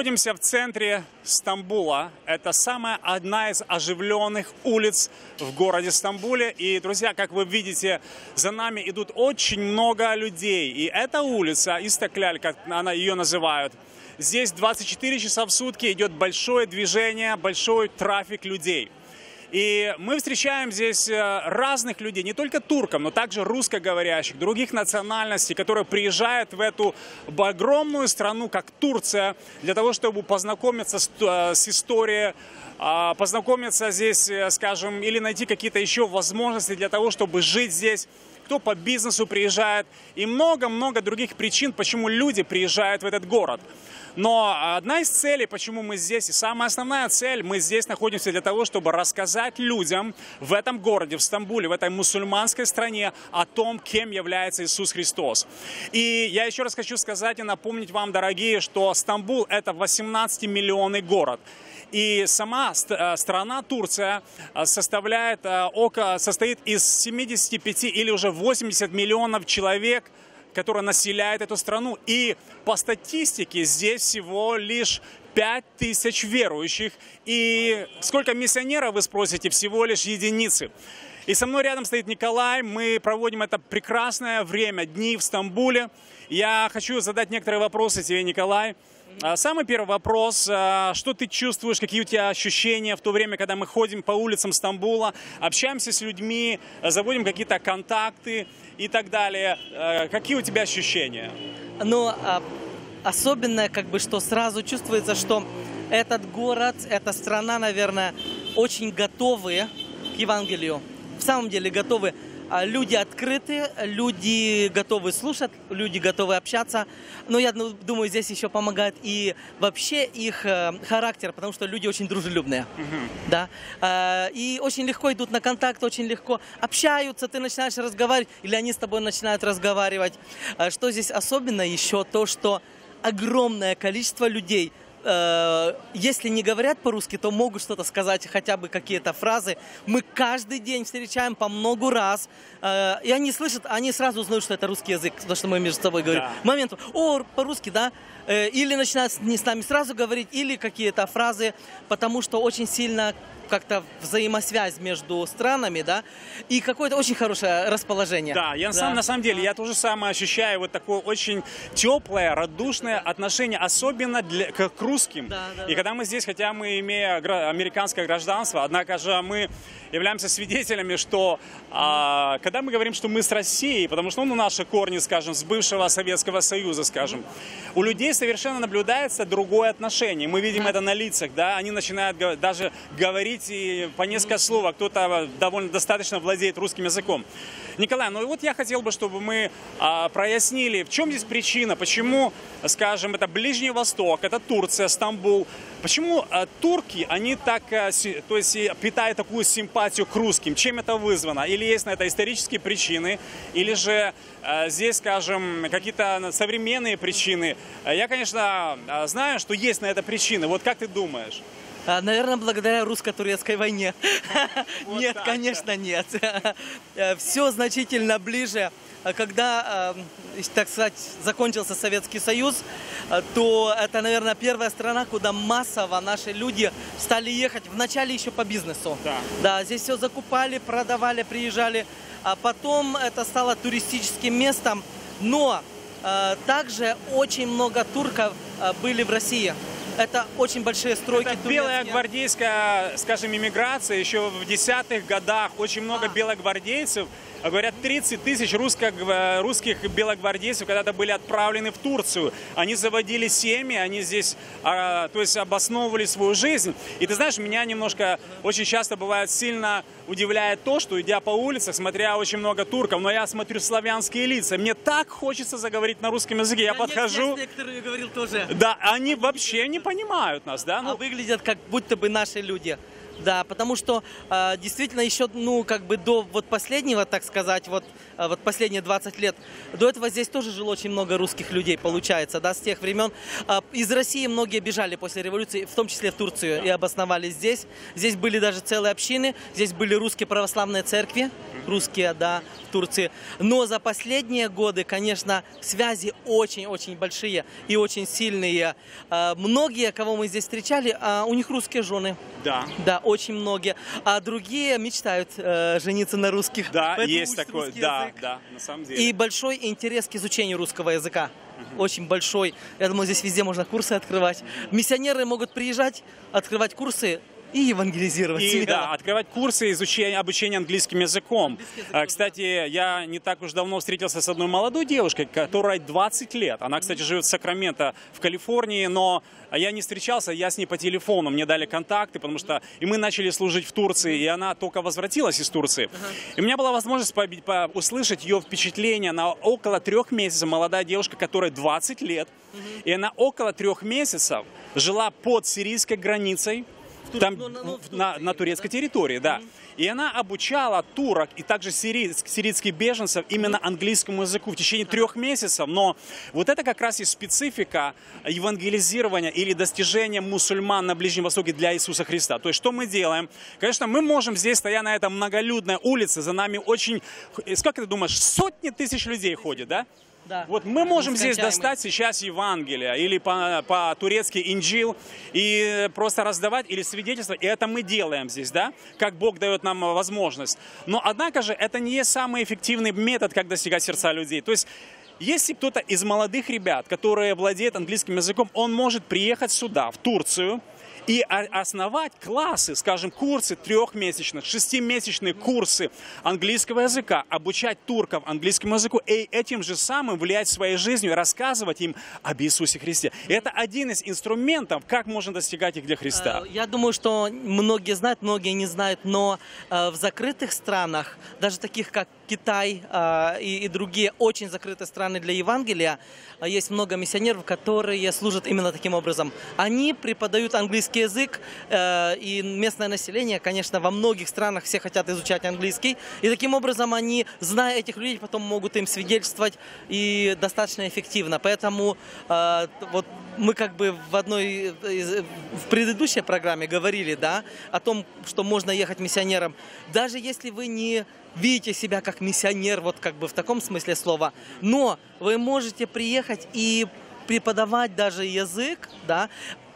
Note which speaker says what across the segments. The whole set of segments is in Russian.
Speaker 1: Находимся в центре Стамбула. Это самая одна из оживленных улиц в городе Стамбуле. И, друзья, как вы видите, за нами идут очень много людей. И эта улица, Истакляль, как она ее называют, здесь 24 часа в сутки идет большое движение, большой трафик людей. И мы встречаем здесь э, разных людей, не только турков, но также русскоговорящих, других национальностей, которые приезжают в эту огромную страну, как Турция, для того, чтобы познакомиться с, э, с историей а, познакомиться здесь, э, скажем, или найти какие-то еще возможности для того, чтобы жить здесь, кто по бизнесу приезжает и много-много других причин, почему люди приезжают в этот город. Но одна из целей, почему мы здесь, и самая основная цель, мы здесь находимся для того, чтобы рассказать людям в этом городе, в Стамбуле, в этой мусульманской стране о том, кем является Иисус Христос. И я еще раз хочу сказать и напомнить вам, дорогие, что Стамбул – это 18-миллионный город. И сама э, страна Турция э, составляет, э, состоит из 75 или уже 80 миллионов человек – которая населяет эту страну. И по статистике здесь всего лишь 5 тысяч верующих. И сколько миссионеров, вы спросите, всего лишь единицы. И со мной рядом стоит Николай. Мы проводим это прекрасное время, дни в Стамбуле. Я хочу задать некоторые вопросы тебе, Николай. А, самый первый вопрос. А, что ты чувствуешь, какие у тебя ощущения в то время, когда мы ходим по улицам Стамбула, общаемся с людьми, заводим какие-то контакты и так далее. А, какие у тебя ощущения?
Speaker 2: Ну, особенное, как бы, что сразу чувствуется, что этот город, эта страна, наверное, очень готовы к Евангелию. В самом деле готовы люди открыты, люди готовы слушать, люди готовы общаться. Но я думаю, здесь еще помогает и вообще их э, характер, потому что люди очень дружелюбные. Угу. Да? А, и очень легко идут на контакт, очень легко общаются, ты начинаешь разговаривать, или они с тобой начинают разговаривать. А, что здесь особенно еще то, что огромное количество людей – Э, если не говорят по-русски, то могут что-то сказать, хотя бы какие-то фразы. Мы каждый день встречаем по много раз, э, и они слышат, они сразу узнают, что это русский язык, то, что мы между собой говорим. Да. Момент, о, по-русски, да? Э, или начинают не с нами сразу говорить, или какие-то фразы, потому что очень сильно как-то взаимосвязь между странами, да, и какое-то очень хорошее расположение.
Speaker 1: Да, я да. Сам, на самом деле, я тоже самое ощущаю вот такое очень теплое, радушное отношение, особенно для, к, к русским. Да, да, и да. когда мы здесь, хотя мы имеем американское гражданство, однако же мы являемся свидетелями, что а, когда мы говорим, что мы с Россией, потому что ну, наши корни, скажем, с бывшего Советского Союза, скажем, у людей совершенно наблюдается другое отношение. Мы видим это на лицах, да, они начинают даже говорить говорить по несколько слов, а кто-то довольно достаточно владеет русским языком. Николай, ну вот я хотел бы, чтобы мы а, прояснили, в чем здесь причина, почему, скажем, это Ближний Восток, это Турция, Стамбул, почему а, турки, они так, а, си, то есть питают такую симпатию к русским, чем это вызвано? Или есть на это исторические причины, или же а, здесь, скажем, какие-то современные причины? Я, конечно, а, знаю, что есть на это причины, вот как ты думаешь?
Speaker 2: А, Наверное, благодаря русско-турецкой войне. Вот нет, так, конечно, да. нет. Э, Все значительно ближе. А когда, э, так сказать, закончился Советский Союз, э, то это, наверное, первая страна, куда массово наши люди стали ехать. Вначале еще по бизнесу. Да. да, здесь все закупали, продавали, приезжали. А потом это стало туристическим местом. Но также очень много турков были в России. Это очень большие стройки.
Speaker 1: Это белая гвардейская, скажем, иммиграция еще в десятых годах. Очень много а. белогвардейцев Говорят, 30 тысяч русских, русских белогвардейцев когда-то были отправлены в Турцию. Они заводили семьи, они здесь, а, то есть обосновывали свою жизнь. И ты знаешь, меня немножко, очень часто бывает сильно удивляет то, что идя по улице, смотря очень много турков, но я смотрю славянские лица, мне так хочется заговорить на русском языке. Я, я подхожу...
Speaker 2: Я некоторые говорил тоже.
Speaker 1: Да, они вообще не понимают нас, да?
Speaker 2: Ну... А выглядят как будто бы наши люди. Да, потому что э, действительно еще, ну, как бы до вот последнего, так сказать, вот, вот последние 20 лет, до этого здесь тоже жило очень много русских людей, получается, да, с тех времен. Э, из России многие бежали после революции, в том числе в Турцию, и обосновались здесь. Здесь были даже целые общины, здесь были русские православные церкви, русские, да, в Турции. Но за последние годы, конечно, связи очень-очень большие и очень сильные. Э, многие, кого мы здесь встречали, э, у них русские жены.
Speaker 1: Да.
Speaker 2: Да, очень многие. А другие мечтают э, жениться на русских.
Speaker 1: Да,
Speaker 2: Поэтому
Speaker 1: есть такое, да,
Speaker 2: язык.
Speaker 1: да, на самом деле.
Speaker 2: И большой интерес к изучению русского языка. Очень большой. Я думаю, здесь везде можно курсы открывать. Миссионеры могут приезжать, открывать курсы и евангелизировать.
Speaker 1: И да, открывать курсы изучения, обучения английским языком.
Speaker 2: Английский язык
Speaker 1: А,
Speaker 2: тоже,
Speaker 1: Кстати, я не так уж давно встретился с одной молодой девушкой, которой 20 лет. Она, кстати, живет в Сакраменто, в Калифорнии, но я не встречался, я с ней по телефону, мне дали контакты, потому что и мы начали служить в Турции, и она только возвратилась из Турции. И у меня была возможность поби- по- услышать ее впечатление. Она около трех месяцев, молодая девушка, которой 20 лет, и она около трех месяцев жила под сирийской границей, там,
Speaker 2: ну, на- ну, в
Speaker 1: в- на,
Speaker 2: Турции,
Speaker 1: на турецкой территории, да. И она обучала турок и также сирийск- сирийских беженцев именно английскому языку в течение трех месяцев. Но вот это как раз и специфика евангелизирования или достижения мусульман на Ближнем Востоке для Иисуса Христа. То есть что мы делаем? Конечно, мы можем здесь, стоя на этой многолюдной улице, за нами очень, э, сколько ты думаешь, сотни тысяч людей ходят, да?
Speaker 2: Да.
Speaker 1: Вот мы можем здесь достать сейчас Евангелие или по- по-турецки Инджил и просто раздавать или свидетельствовать. И это мы делаем здесь, да, как Бог дает нам э, возможность. Но, однако же, это не есть самый эффективный метод, как достигать сердца людей. То есть если кто-то из молодых ребят, которые владеют английским языком, он может приехать сюда, в Турцию, и основать классы, скажем, курсы трехмесячных, шестимесячные курсы английского языка, обучать турков английскому языку и этим же самым влиять своей жизнью, рассказывать им об Иисусе Христе. Это один из инструментов, как можно достигать их для Христа.
Speaker 2: Э, Я думаю, что многие знают, многие не знают, но э, в закрытых странах, даже таких как Китай э, и, и другие очень закрытые страны для Евангелия, э, есть много миссионеров, которые служат именно таким образом. Они преподают английский язык, э, и местное население, конечно, во многих странах все хотят изучать английский, и таким образом они, зная этих людей, потом могут им свидетельствовать и достаточно эффективно. Поэтому э, вот мы как бы в одной из- в предыдущей программе говорили, да, о том, что можно ехать миссионером. Даже если вы не видите себя как миссионер, вот как бы в таком смысле слова, но вы можете приехать и преподавать даже язык, да,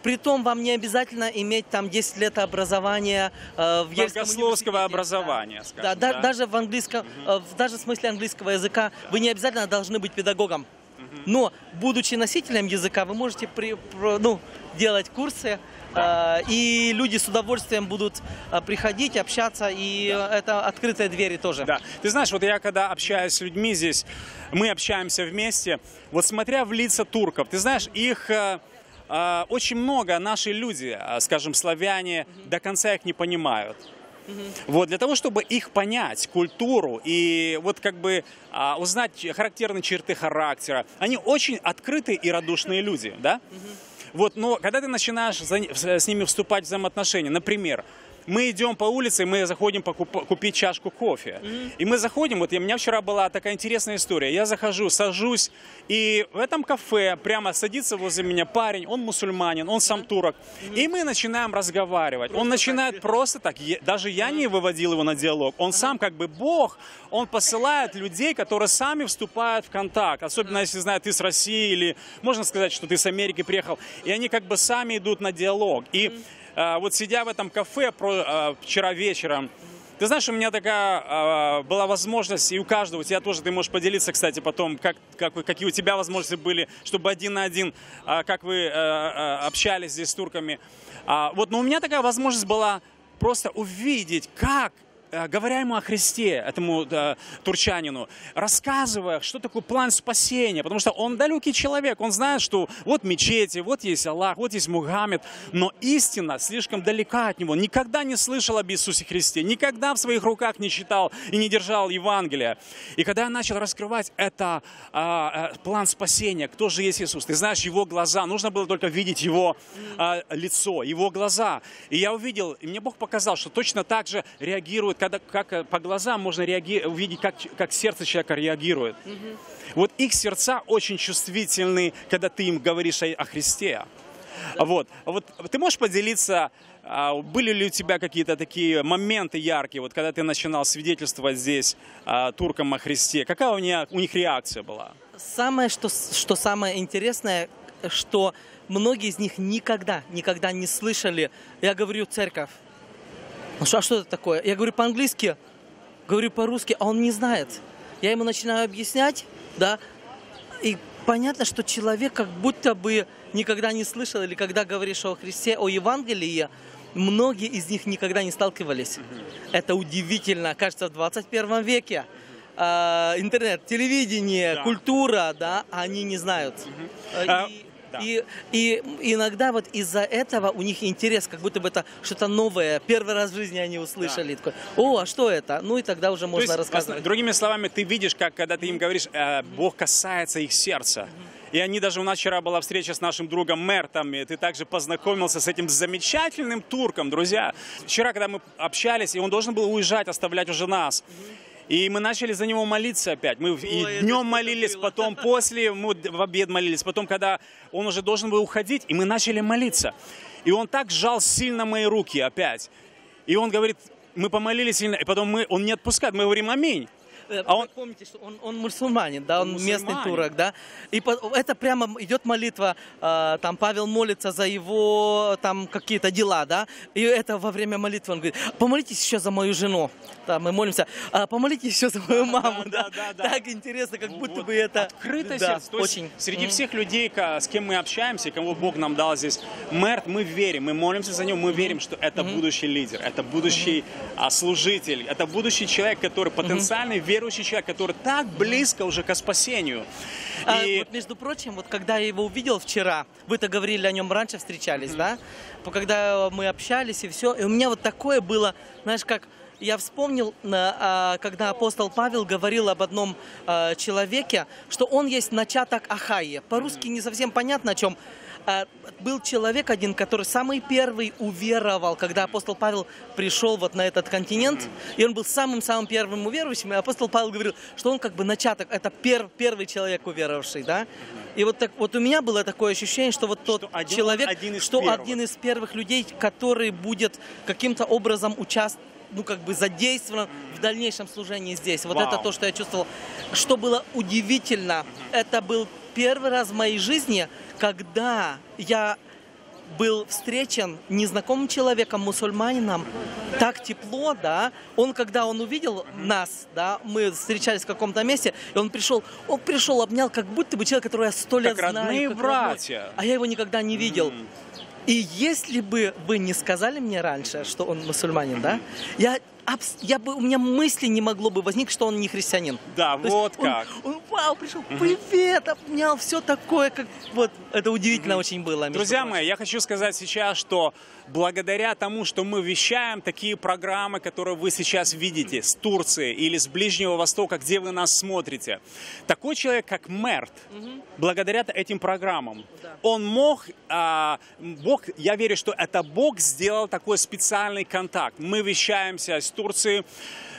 Speaker 2: Притом вам не обязательно иметь там 10 лет образования э, в Ельском
Speaker 1: Богословского образования,
Speaker 2: да.
Speaker 1: скажем,
Speaker 2: Да, да,
Speaker 1: да.
Speaker 2: даже в английском, э, в- даже в смысле английского языка вы не обязательно должны быть педагогом. Но, будучи носителем языка, вы можете при- ну, делать курсы, э, и люди с удовольствием будут э, приходить, общаться, и э, это открытые двери тоже.
Speaker 1: Да. Ты знаешь, вот я когда общаюсь с людьми здесь, мы общаемся вместе, вот смотря в лица турков, ты знаешь, их э, э, очень много, наши люди, э, скажем, славяне, до конца их не понимают. Вот, для того, чтобы их понять, культуру и вот как бы а, узнать характерные черты характера, они очень открытые и радушные люди, да? Вот, но когда ты начинаешь за с ними вступать в взаимоотношения, например, мы идем по улице, мы заходим покуп- купить чашку кофе. И мы заходим, вот у меня вчера была такая интересная история. Я захожу, сажусь, и в этом кафе прямо садится возле меня парень, он мусульманин, он сам турок. И мы начинаем разговаривать. он начинает просто так, даже я не выводил его на диалог. Он сам как бы Бог, он посылает людей, которые сами вступают в контакт. Особенно если знают, ты с России или можно сказать, что ты с Америки приехал. И они как бы сами идут на диалог. И а, вот сидя в этом кафе а, вчера вечером, ты знаешь, у меня такая а, была возможность, и у каждого, у тебя тоже, ты можешь поделиться, кстати, потом, как, как, какие у тебя возможности были, чтобы один на один, а, как вы а, а, общались здесь с турками. А, вот, но у меня такая возможность была просто увидеть, как э, говоря ему о Христе, этому да, турчанину, рассказывая, что такое план спасения, потому что он далекий человек, он знает, что вот мечети, вот есть Аллах, вот есть Мухаммед, но истина слишком далека от него, никогда не слышал об Иисусе Христе, никогда в своих руках не читал и не держал Евангелия. И когда я начал раскрывать это а, а, план спасения, кто же есть Иисус, ты знаешь его глаза, нужно было только видеть его а, лицо, его глаза. И я увидел, и мне Бог показал, что точно так же реагирует, когда, как э, по глазам можно реаги, увидеть, как, как сердце человека реагирует. Угу. Вот их сердца очень чувствительны, когда ты им говоришь о, о Христе. Да. Вот. вот ты можешь поделиться, а, были ли у тебя какие-то такие моменты яркие, вот когда ты начинал свидетельствовать здесь а, туркам о Христе? Какая у, них, у них реакция была?
Speaker 2: Самое, что, что самое интересное, что многие из них никогда, никогда не слышали, я говорю, церковь. Ну что, а что это такое? Я говорю по-английски, говорю по-русски, а он не знает. Я ему начинаю объяснять, да, и понятно, что человек как будто бы никогда не слышал, или когда говоришь о Христе, о Евангелии, многие из них никогда не сталкивались. Это удивительно, кажется, в 21 веке. Э, интернет, телевидение, да. культура, да, они не знают. Угу. И да. И, и иногда вот из-за этого у них интерес, как будто бы это что-то новое. Первый раз в жизни они услышали. Да. Такой, О, а что это? Ну и тогда уже можно есть, рассказывать.
Speaker 1: Другими словами, ты видишь, как когда ты им говоришь, э, Бог касается их сердца. И они даже, у нас вчера была встреча с нашим другом Мертом, и ты также познакомился с этим замечательным турком, друзья. Вчера, когда мы общались, и он должен был уезжать, оставлять уже нас. И мы начали за него молиться опять. Мы Ой, и днем молились, потом после, мы в обед молились, потом, когда он уже должен был уходить, и мы начали молиться. И он так сжал сильно мои руки опять. И он говорит, мы помолились сильно, и потом мы, он не отпускает, мы говорим аминь.
Speaker 2: Э, а он... Помните, что он, он мусульманин, да, он, он местный турок, да. И по, это прямо идет молитва, э, там Павел молится за его там какие-то дела, да. И это во время молитвы он говорит, помолитесь еще за мою жену. Да, мы молимся, а, помолитесь еще за мою маму, да. да, да, да. Так интересно, как ну, будто вот бы это...
Speaker 1: Открытое да, сердце. Очень. среди всех людей, с кем мы общаемся, кого Бог нам дал здесь, Мэрт, мы верим, мы молимся за него, мы верим, что это mm-hmm. будущий лидер, это будущий mm-hmm. служитель, это будущий человек, который потенциальный mm-hmm верующий человек, который так близко уже к спасению.
Speaker 2: А, и... вот, между прочим, вот когда я его увидел вчера, вы-то говорили о нем раньше встречались, mm-hmm. да? Когда мы общались и все, и у меня вот такое было, знаешь, как я вспомнил, а, когда апостол Павел говорил об одном а, человеке, что он есть начаток Ахайи. По-русски не совсем понятно, о чем был человек один, который самый первый уверовал, когда апостол Павел пришел вот на этот континент, и он был самым-самым первым уверующим, и апостол Павел говорил, что он как бы начаток, это пер, первый человек уверовавший, да, и вот так вот у меня было такое ощущение, что вот тот что один, человек, один что первых. один из первых людей, который будет каким-то образом участвовать ну, как бы задействован в дальнейшем служении здесь. Вот Вау. это то, что я чувствовал. Что было удивительно, это был первый раз в моей жизни, когда я был встречен незнакомым человеком, мусульманином, так тепло, да, он, когда он увидел нас, да, мы встречались в каком-то месте, и он пришел, он пришел, обнял, как будто бы человек, которого я сто лет
Speaker 1: как
Speaker 2: знаю.
Speaker 1: Родные как братья.
Speaker 2: Родной, а я его никогда не видел. Mm. И если бы вы не сказали мне раньше, что он мусульманин, да, я я бы, у меня мысли не могло бы возникнуть, что он не христианин.
Speaker 1: Да, То вот как.
Speaker 2: Он, он, вау, пришел, привет, обнял, все такое, как вот, это удивительно очень было.
Speaker 1: Друзья мои, я хочу сказать сейчас, что благодаря тому, что мы вещаем такие программы, которые вы сейчас видите с Турции или с Ближнего Востока, где вы нас смотрите, такой человек, как Мерт, благодаря этим программам, да. он мог, а, Бог, я верю, что это Бог сделал такой специальный контакт. Мы вещаемся с Турции.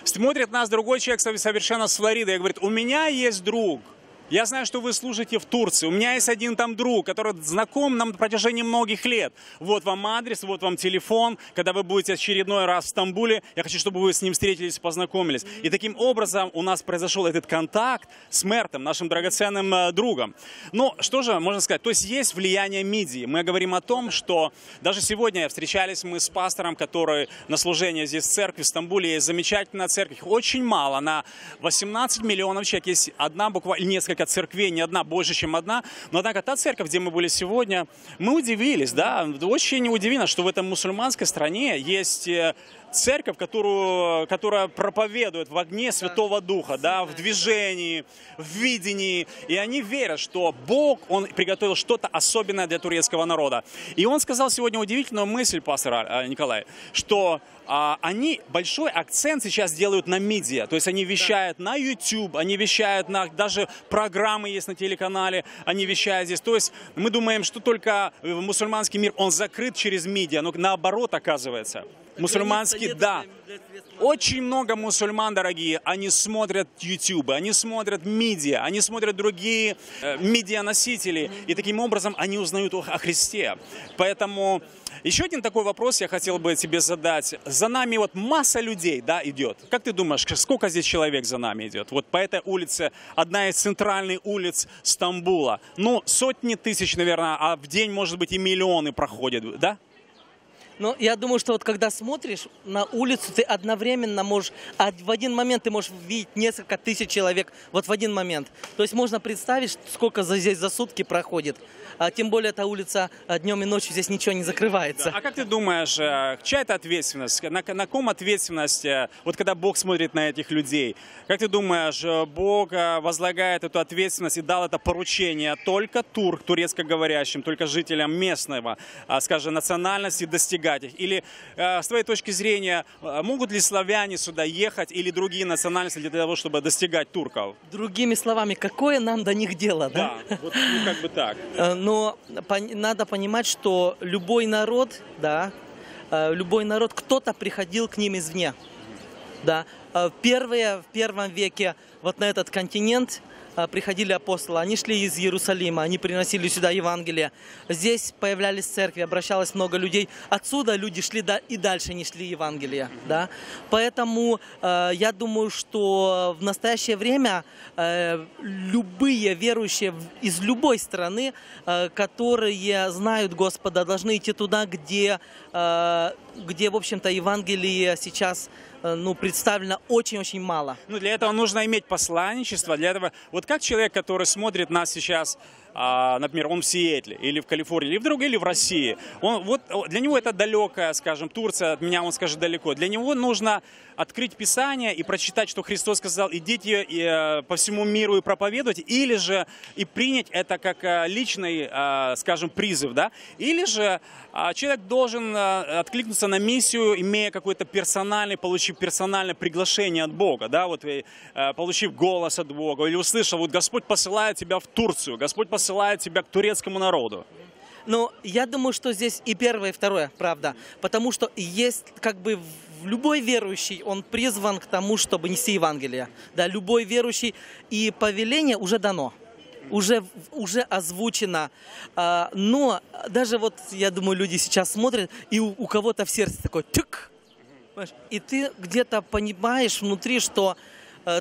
Speaker 1: Смотрит нас другой человек совершенно с Флориды и говорит, у меня есть друг, я знаю, что вы служите в Турции. У меня есть один там друг, который знаком нам на протяжении многих лет. Вот вам адрес, вот вам телефон. Когда вы будете очередной раз в Стамбуле, я хочу, чтобы вы с ним встретились, познакомились. И таким образом у нас произошел этот контакт с Мертом, нашим драгоценным э, другом. Ну, что же можно сказать? То есть есть влияние мидии. Мы говорим о том, что даже сегодня встречались мы с пастором, который на служении здесь в церкви в Стамбуле. Есть замечательная церковь. очень мало. На 18 миллионов человек. Есть одна буквально несколько несколько церквей, не одна больше, чем одна. Но однако та церковь, где мы были сегодня, мы удивились, да, очень удивительно, что в этом мусульманской стране есть э, церковь, которую, которая проповедует в огне Святого Духа, да, в движении, в видении. И они верят, что Бог, Он приготовил что-то особенное для турецкого народа. И он сказал сегодня удивительную мысль, пастор а, Николай, что они большой акцент сейчас делают на медиа. То есть они вещают на YouTube, они вещают на даже программы есть на телеканале, они вещают здесь. То есть мы думаем, что только мусульманский мир, он закрыт через медиа, но наоборот оказывается. Мусульманский, да. Очень много мусульман, дорогие, они смотрят YouTube, они смотрят медиа, они смотрят другие э, медианосители, и таким образом они узнают о, о Христе. Поэтому еще один такой вопрос я хотел бы тебе задать. За нами вот масса людей, да, идет. Как ты думаешь, сколько здесь человек за нами идет? Вот по этой улице, одна из центральных улиц Стамбула. Ну, сотни тысяч, наверное, а в день, может быть, и миллионы проходят, да?
Speaker 2: Но я думаю, что вот когда смотришь на улицу, ты одновременно можешь, а в один момент ты можешь видеть несколько тысяч человек, вот в один момент. То есть можно представить, сколько здесь за сутки проходит. А, тем более эта улица а, днем и ночью здесь ничего не закрывается.
Speaker 1: Да. А как ты думаешь, э, чья это ответственность? На, на ком ответственность, э, вот когда Бог смотрит на этих людей? Как ты думаешь, э, Бог возлагает эту ответственность и дал это поручение только турк, турецкоговорящим, только жителям местного, скажем, национальности достигать их? Или с твоей точки зрения, могут ли славяне сюда ехать или другие национальности для того, чтобы достигать турков?
Speaker 2: Другими словами, какое нам до них дело, да?
Speaker 1: Да, вот, ну, как бы так
Speaker 2: но надо понимать, что любой народ, да, э, любой народ, кто-то приходил к ним извне. Да. Э, первые, в первом веке вот на этот континент а, приходили апостолы, они шли из Иерусалима, они приносили сюда Евангелие. Здесь появлялись церкви, обращалось много людей. Отсюда люди шли да, и дальше не шли Евангелие. Да? Поэтому э, я думаю, что в настоящее время э, любые верующие из любой страны, э, которые знают Господа, должны идти туда, где, э, где в общем-то, Евангелие сейчас ну, представлено очень-очень мало.
Speaker 1: Ну, для этого нужно иметь посланничество, для этого... Вот как человек, который смотрит нас сейчас а, например, он в Сиэтле, или в Калифорнии, или в другой, или в России. Он, вот, для него это далекая, скажем, Турция, от меня он скажет далеко. Для него нужно открыть Писание и прочитать, что Христос сказал, идите и, э, по всему миру и проповедуйте, или же и принять это как э, личный, э, скажем, призыв, да, или же человек должен откликнуться на миссию, имея какой-то персональный, получив персональное приглашение от Бога, да, вот получив голос от Бога, или услышав, вот Господь посылает тебя в Турцию, Господь посылает посылает тебя к турецкому народу.
Speaker 2: Ну, я думаю, что здесь и первое, и второе, правда. Потому что есть как бы любой верующий, он призван к тому, чтобы нести Евангелие. Да, любой верующий. И повеление уже дано уже, уже озвучено. А, но даже вот, я думаю, люди сейчас смотрят, и у, у кого-то в сердце такой тык. И ты где-то понимаешь внутри, что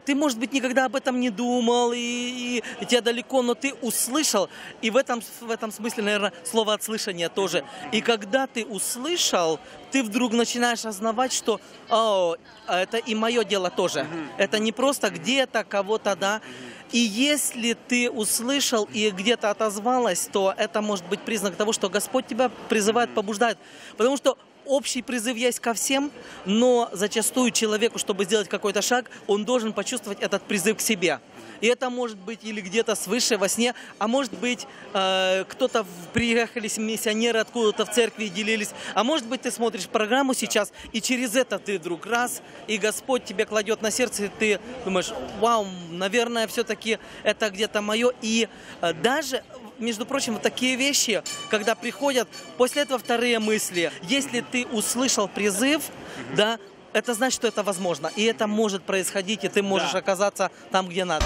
Speaker 2: ты, может быть, никогда об этом не думал, и, и, тебя далеко, но ты услышал, и в этом, в этом смысле, наверное, слово отслышание тоже. И когда ты услышал, ты вдруг начинаешь осознавать, что О, это и мое дело тоже. Это не просто где-то кого-то, да. И если ты услышал и где-то отозвалась, то это может быть признак того, что Господь тебя призывает, побуждает. Потому что общий призыв есть ко всем, но зачастую человеку, чтобы сделать какой-то шаг, он должен почувствовать этот призыв к себе. И это может быть или где-то свыше во сне, а может быть э, кто-то приехали миссионеры откуда-то в церкви и делились, а может быть ты смотришь программу сейчас и через это ты вдруг раз и Господь тебе кладет на сердце и ты думаешь, вау, наверное, все-таки это где-то мое. И э, даже между прочим, вот такие вещи, когда приходят, после этого вторые мысли. Если ты услышал призыв, да, это значит, что это возможно. И это может происходить, и ты можешь да. оказаться там, где надо.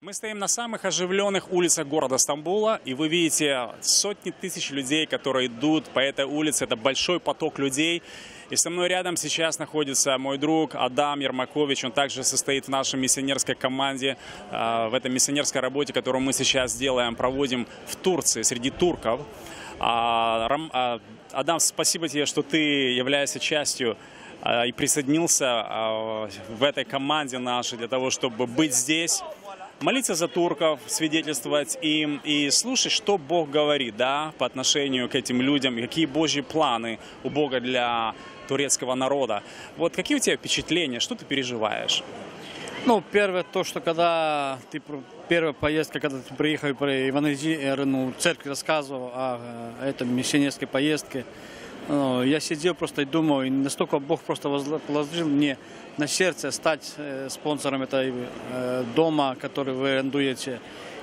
Speaker 1: Мы стоим на самых оживленных улицах города Стамбула, и вы видите сотни тысяч людей, которые идут по этой улице. Это большой поток людей. И со мной рядом сейчас находится мой друг Адам Ермакович. Он также состоит в нашей миссионерской команде, а, в этой миссионерской работе, которую мы сейчас делаем, проводим в Турции, среди турков. А, а, Адам, спасибо тебе, что ты являешься частью и присоединился в этой команде нашей для того, чтобы быть здесь молиться за турков, свидетельствовать им и слушать, что Бог говорит, да, по отношению к этим людям, какие Божьи планы у Бога для турецкого народа. Вот какие у тебя впечатления, что ты переживаешь?
Speaker 3: Ну, первое то, что когда ты первая поездка, когда ты приехал про Иванезию, ну, церковь рассказывал о э, этом миссионерской поездке, ну, я сидел просто и думал, и настолько Бог просто положил мне на сердце стать э, спонсором этой э, дома, который вы арендуете.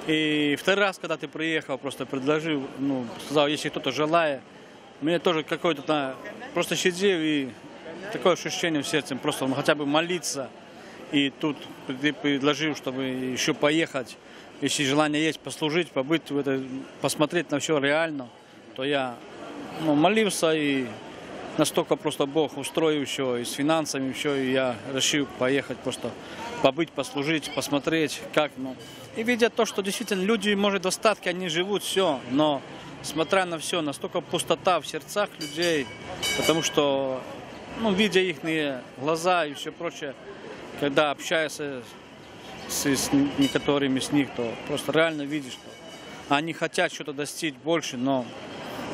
Speaker 3: И второй раз, когда ты приехал, просто предложил, ну, сказал, если кто-то желает, мне тоже какой-то, просто сидел и такое ощущение в сердце, просто хотя бы молиться. И тут ты предложил, чтобы еще поехать, если желание есть, послужить, побыть в это, посмотреть на все реально, то я ну, молился и настолько просто Бог устроил все, и с финансами все, и я решил поехать просто побыть, послужить, посмотреть, как, ну. И видя то, что действительно люди, может, достатки, они живут, все, но смотря на все, настолько пустота в сердцах людей, потому что, ну, видя их глаза и все прочее, когда общаешься с, с некоторыми с них, то просто реально видишь, что они хотят что-то достичь больше, но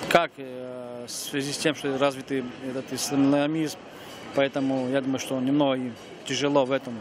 Speaker 3: как э, в связи с тем, что развитый этот исламизм, поэтому я думаю, что немного тяжело в этом.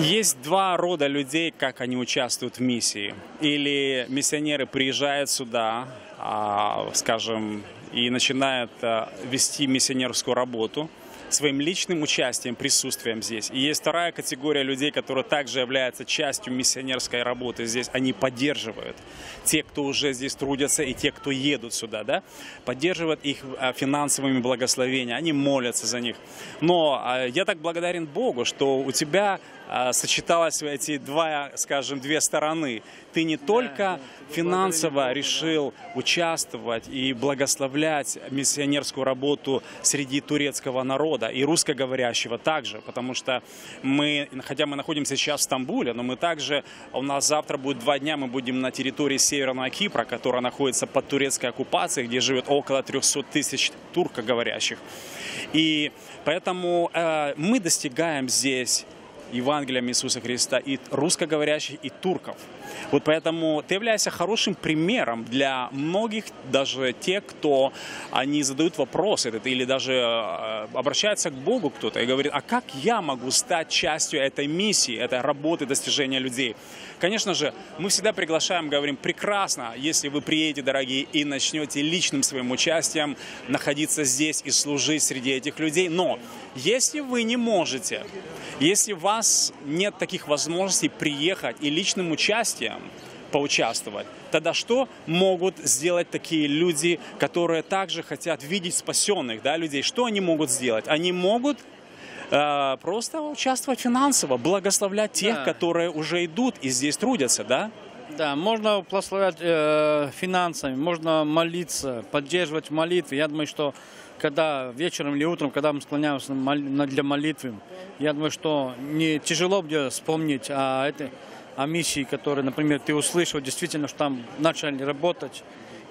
Speaker 1: Есть два рода людей, как они участвуют в миссии. Или миссионеры приезжают сюда, а, скажем, и начинают а, вести миссионерскую работу – своим личным участием, присутствием здесь. И есть вторая категория людей, которые также являются частью миссионерской работы здесь. Они поддерживают те, кто уже здесь трудятся, и те, кто едут сюда, да, поддерживают их а, финансовыми благословениями, они молятся за них. Но а, я так благодарен Богу, что у тебя сочеталось эти два, скажем, две стороны. Ты не только финансово решил участвовать и благословлять миссионерскую работу среди турецкого народа и русскоговорящего также, потому что мы, хотя мы находимся сейчас в Стамбуле, но мы также, у нас завтра будет два дня, мы будем на территории Северного Кипра, которая находится под турецкой оккупацией, где живет около 300 тысяч туркоговорящих. И поэтому э, мы достигаем здесь Евангелием Иисуса Христа и русскоговорящих, и турков. Вот поэтому ты являешься хорошим примером для многих, даже тех, кто они задают вопросы или даже э, обращаются к Богу кто-то и говорит, а как я могу стать частью этой миссии, этой работы достижения людей? Конечно же, мы всегда приглашаем, говорим, прекрасно, если вы приедете, дорогие, и начнете личным своим участием находиться здесь и служить среди этих людей. Но если вы не можете, если у вас нет таких возможностей приехать и личным участием поучаствовать, тогда что могут сделать такие люди, которые также хотят видеть спасенных да, людей? Что они могут сделать? Они могут э, просто участвовать финансово, благословлять тех, да. которые уже идут и здесь трудятся, да?
Speaker 3: Да, можно благословлять э, финансами, можно молиться, поддерживать молитвы. Я думаю, что когда вечером или утром, когда мы склоняемся для молитвы, я думаю, что не тяжело будет вспомнить о, этой, о миссии, которую, например, ты услышал, действительно, что там начали работать.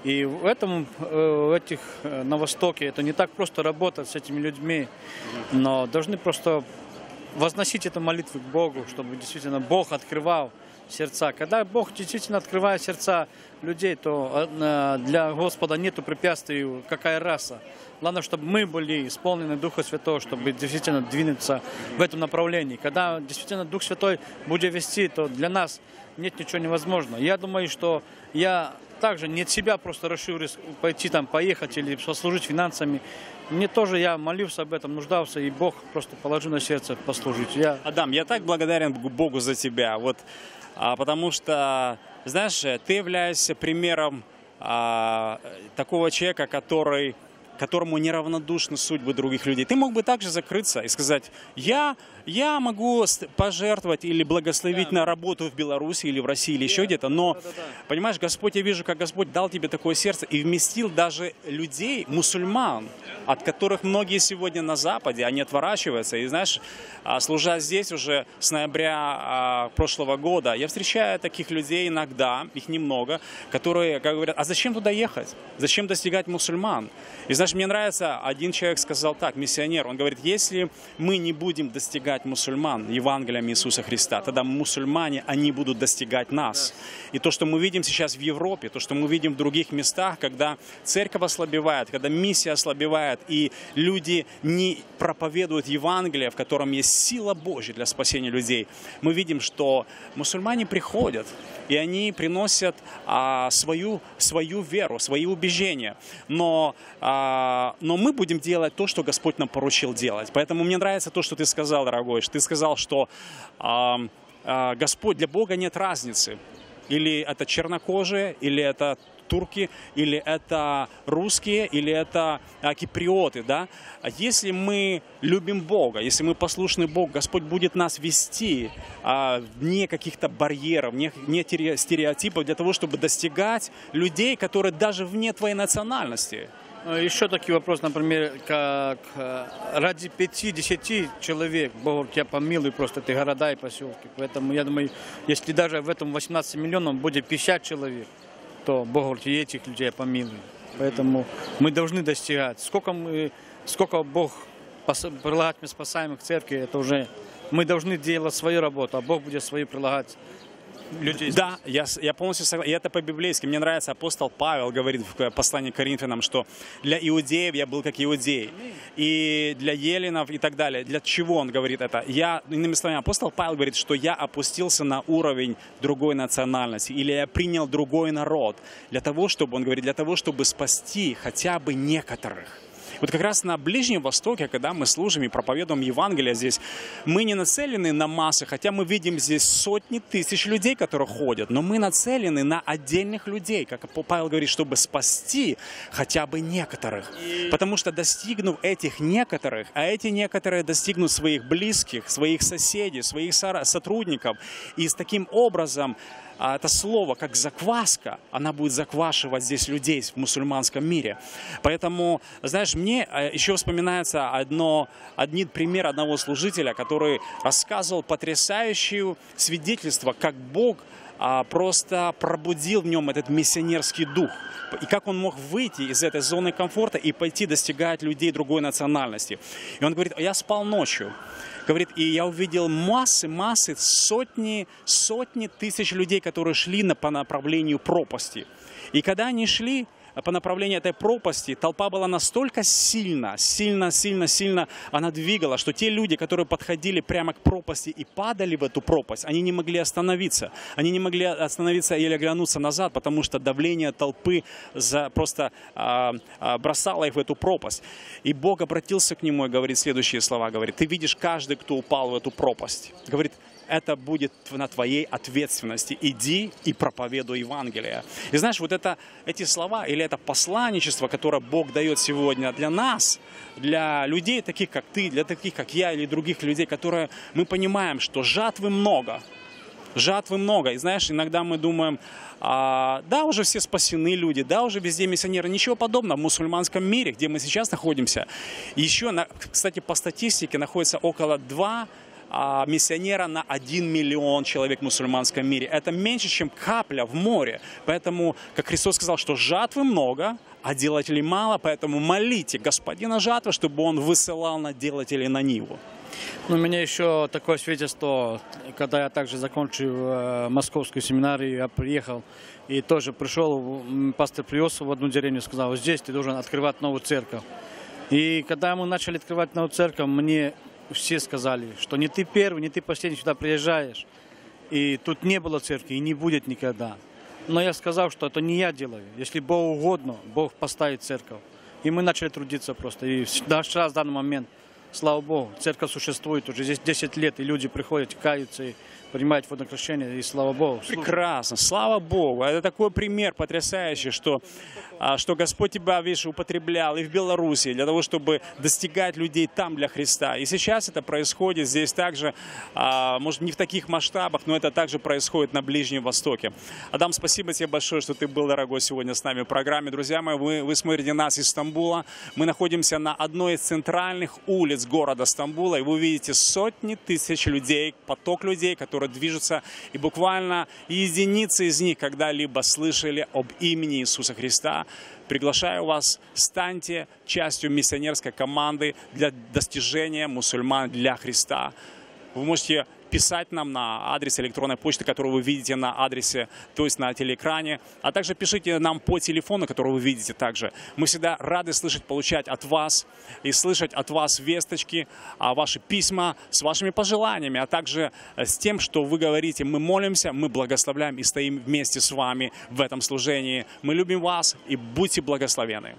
Speaker 3: И в этом, э, в этих, э, на Востоке, это не так просто работать с этими людьми, но должны просто возносить эту молитву к Богу, чтобы действительно Бог открывал сердца. Когда Бог действительно открывает сердца людей, то э, для Господа нету препятствий, какая раса. Главное, чтобы мы были исполнены Духа Святого, чтобы действительно двинуться в этом направлении. Когда действительно Дух Святой будет вести, то для нас нет ничего невозможного. Я думаю, что я также не от себя просто решил пойти там, поехать или послужить финансами. Мне тоже, я молился об этом, нуждался, и Бог просто положил на сердце послужить. Я...
Speaker 1: Адам, я так благодарен Богу за тебя. Вот а, потому что, знаешь, ты являешься примером а, такого человека, который которому неравнодушны судьбы других людей. Ты мог бы также закрыться и сказать, я я могу пожертвовать или благословить да. на работу в Беларуси или в России или еще где-то, но, да, да, да. понимаешь, Господь, я вижу, как Господь дал тебе такое сердце и вместил даже людей, мусульман, от которых многие сегодня на Западе, они отворачиваются. И знаешь, а, служа здесь уже с ноября а, прошлого года, я встречаю таких людей иногда, их немного, которые, как говорят, а зачем туда ехать? Зачем достигать мусульман? И знаешь, Знаешь, мне нравится, один человек сказал так, миссионер, он говорит, если мы не будем достигать мусульман Евангелием Иисуса Христа, тогда мусульмане, они будут достигать нас. И то, что мы видим сейчас в Европе, то, что мы видим в других местах, когда церковь ослабевает, когда миссия ослабевает, и люди не проповедуют Евангелие, в котором есть сила Божья для спасения людей, мы видим, что мусульмане приходят, и они приносят а, свою, свою веру, свои убеждения. Но, а, но мы будем делать то, что Господь нам поручил делать. Поэтому мне нравится то, что ты сказал, дорогой. Ты сказал, что а, а, Господь, для Бога нет разницы. Или это чернокожие, или это турки, или это русские, или это а, киприоты, да. А Если мы любим Бога, если мы послушны Богу, Господь будет нас вести а, вне каких-то барьеров, вне, вне тере- стереотипов для того, чтобы достигать людей, которые даже вне твоей национальности.
Speaker 3: Э, Еще такой вопрос, например, как э, ради 5-10 человек Бог тебя помилуй просто ты города и поселки. Поэтому я думаю, если даже в этом 18 миллионов будет 50 человек, то Бог и этих людей помилуй. Поэтому мы должны достигать. Сколько, мы, сколько Бог прилагать мы спасаем к церкви, это уже мы должны делать свою работу, а Бог будет свою прилагать людей.
Speaker 1: Да, я, я полностью согласен. И это по-библейски. Мне нравится, апостол Павел говорит в э, послании к Коринфянам, что для иудеев я был как иудей. И для еленов и так далее. Для чего он говорит это? Я, иными словами, апостол Павел говорит, что я опустился на уровень другой национальности. Или я принял другой народ. Для того, чтобы, он говорит, для того, чтобы спасти хотя бы некоторых. Вот как раз на Ближнем Востоке, когда мы служим и проповедуем Евангелие здесь, мы не нацелены на массы, хотя мы видим здесь сотни тысяч людей, которые ходят, но мы нацелены на отдельных людей, как Павел говорит, чтобы спасти хотя бы некоторых. Потому что достигнув этих некоторых, а эти некоторые достигнут своих близких, своих соседей, своих сотрудников, и с таким образом это слово, как закваска, она будет заквашивать здесь людей в мусульманском мире. Поэтому, знаешь, мне э, еще вспоминается одно, один пример одного служителя, который рассказывал потрясающее свидетельство, как Бог а, просто пробудил в нем этот миссионерский дух. И как он мог выйти из этой зоны комфорта и пойти достигать людей другой национальности. И он говорит, я спал ночью. Говорит, и я увидел массы, массы, сотни, сотни тысяч людей, которые шли на, по направлению пропасти. И когда они шли по направлению этой пропасти, толпа была настолько сильно, сильно, сильно, сильно она двигала, что те люди, которые подходили прямо к пропасти и падали в эту пропасть, они не могли остановиться. Они не могли остановиться или оглянуться назад, потому что давление толпы за, просто а, а, бросало их в эту пропасть. И Бог обратился к нему и говорит следующие слова. Говорит, ты видишь каждый, кто упал в эту пропасть. Говорит, это будет на твоей ответственности. Иди и проповедуй Евангелие. И знаешь, вот это, эти слова или это посланничество, которое Бог дает сегодня для нас, для людей таких, как ты, для таких, как я, или других людей, которые мы понимаем, что жатвы много, жатвы много. И знаешь, иногда мы думаем, а, да, уже все спасены люди, да, уже везде миссионеры. Ничего подобного в мусульманском мире, где мы сейчас находимся. Еще, кстати, по статистике находится около 2 а, миссионера на 1 миллион человек в мусульманском мире. Это меньше, чем капля в море. Поэтому, как Христос сказал, что жатвы много, а делателей мало, поэтому молите Господина жатвы, чтобы Он высылал на делателей на Ниву.
Speaker 3: Ну, у меня еще такое свидетельство, когда я также закончил э, московскую семинарию, я приехал и тоже пришел, пастор привез в одну деревню, сказал, здесь ты должен открывать новую церковь. И когда мы начали открывать новую церковь, мне все сказали, что не ты первый, не ты последний сюда приезжаешь. И тут не было церкви и не будет никогда. Но я сказал, что это не я делаю. Если Богу угодно, Бог поставит церковь. И мы начали трудиться просто. И даже сейчас, в данный момент, слава Богу, церковь существует уже здесь 10 лет, и люди приходят, каются и принимают водокрещение, и слава Богу.
Speaker 1: Прекрасно, слава Богу. Это такой пример потрясающий, что, а, что Господь тебя, видишь, употреблял и в Беларуси для того, чтобы достигать людей там для Христа. И сейчас это происходит здесь также, а, может, не в таких масштабах, но это также происходит на Ближнем Востоке. Адам, спасибо тебе большое, что ты был, дорогой, сегодня с нами в программе. Друзья мои, вы, вы смотрите нас из Стамбула. Мы находимся на одной из центральных улиц города Стамбула, и вы увидите сотни тысяч людей, поток людей, которые движутся, и буквально единицы из них когда-либо слышали об имени Иисуса Христа. приглашаю вас, станьте частью миссионерской команды для достижения мусульман для Христа. Вы можете писать нам на адрес электронной почты, которую вы видите на адресе, то есть на телеэкране, а также пишите нам по телефону, который вы видите также. Мы всегда рады слышать, получать от вас и слышать от вас весточки, а ваши письма с вашими пожеланиями, а также с тем, что вы говорите. Мы молимся, мы благословляем и стоим вместе с вами в этом служении. Мы любим вас и будьте благословены.